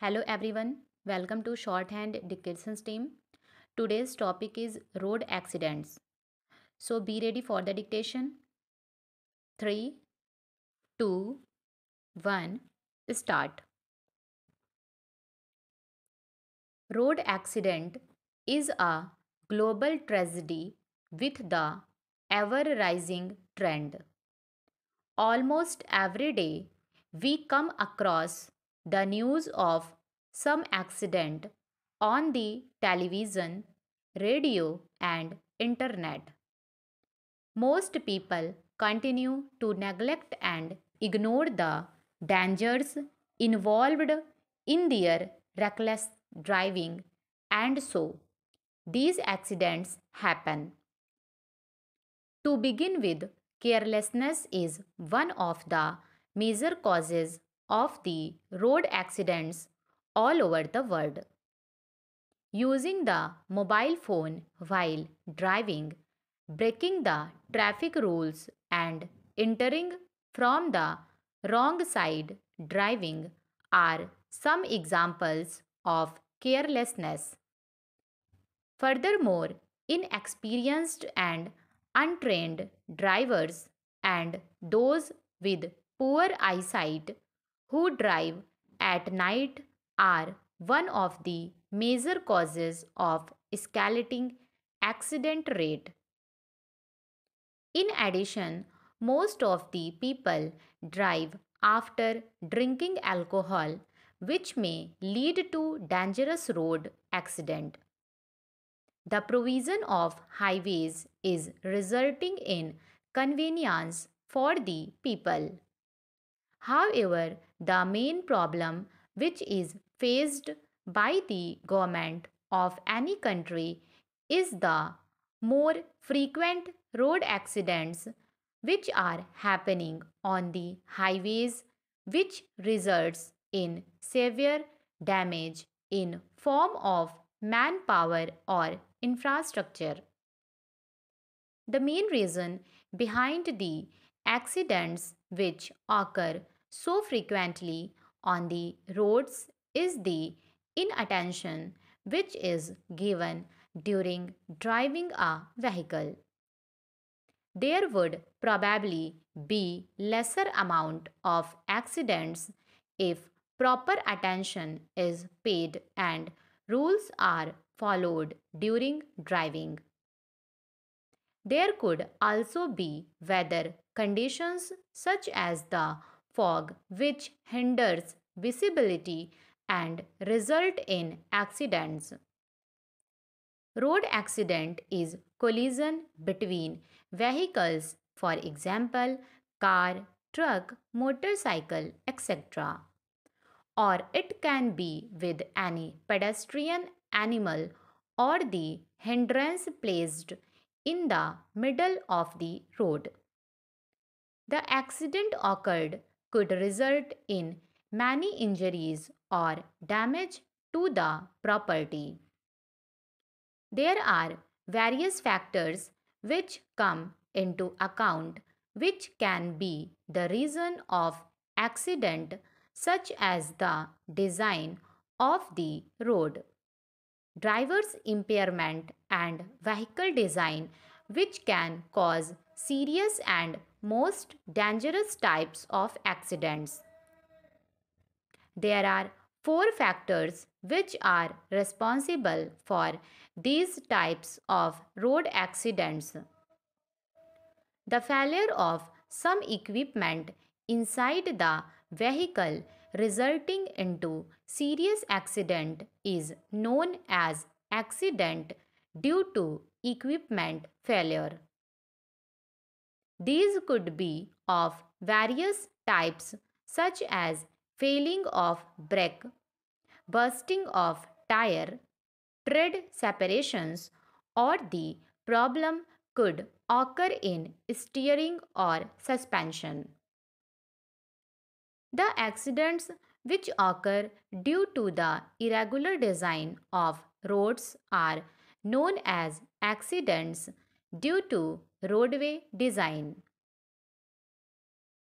Hello everyone, welcome to Shorthand Dictation's team. Today's topic is road accidents. So be ready for the dictation. 3, 2, 1, start. Road accident is a global tragedy with the ever rising trend. Almost every day, we come across the news of some accident on the television, radio, and internet. Most people continue to neglect and ignore the dangers involved in their reckless driving, and so these accidents happen. To begin with, carelessness is one of the major causes of the road accidents all over the world. Using the mobile phone while driving, breaking the traffic rules, and entering from the wrong side driving are some examples of carelessness. Furthermore, inexperienced and untrained drivers and those with poor eyesight who drive at night are one of the major causes of escalating accident rate. In addition, most of the people drive after drinking alcohol which may lead to dangerous road accident. The provision of highways is resulting in convenience for the people. However, the main problem which is faced by the government of any country is the more frequent road accidents which are happening on the highways which results in severe damage in form of manpower or infrastructure. The main reason behind the accidents which occur so frequently on the roads is the inattention which is given during driving a vehicle. There would probably be lesser amount of accidents if proper attention is paid and rules are followed during driving. There could also be weather conditions such as the fog which hinders visibility and result in accidents. Road accident is collision between vehicles for example car, truck, motorcycle etc. Or it can be with any pedestrian animal or the hindrance placed in the middle of the road. The accident occurred could result in many injuries or damage to the property. There are various factors which come into account which can be the reason of accident such as the design of the road, driver's impairment and vehicle design which can cause serious and most dangerous types of accidents. There are four factors which are responsible for these types of road accidents. The failure of some equipment inside the vehicle resulting into serious accident is known as accident due to equipment failure. These could be of various types such as failing of brake, bursting of tire, tread separations or the problem could occur in steering or suspension. The accidents which occur due to the irregular design of roads are known as accidents due to roadway design.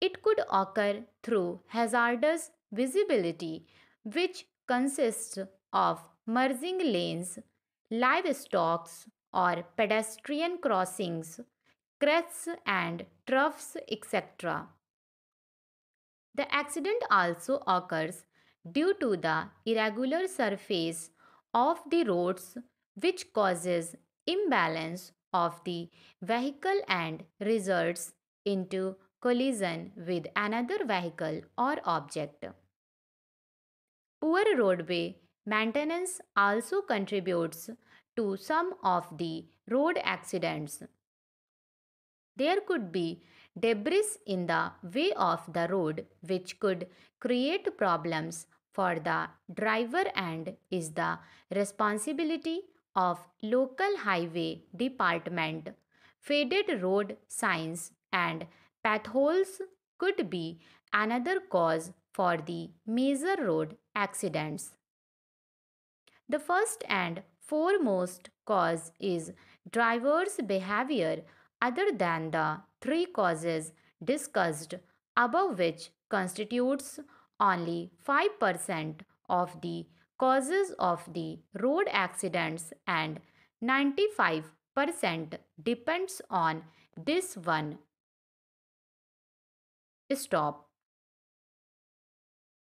It could occur through hazardous visibility which consists of merging lanes, livestock or pedestrian crossings, crests and troughs, etc. The accident also occurs due to the irregular surface of the roads which causes imbalance of the vehicle and results into collision with another vehicle or object. Poor roadway maintenance also contributes to some of the road accidents. There could be debris in the way of the road which could create problems for the driver and is the responsibility of local highway department. Faded road signs and potholes could be another cause for the major road accidents. The first and foremost cause is driver's behavior other than the three causes discussed above which constitutes only 5% of the causes of the road accidents and 95% depends on this one. Stop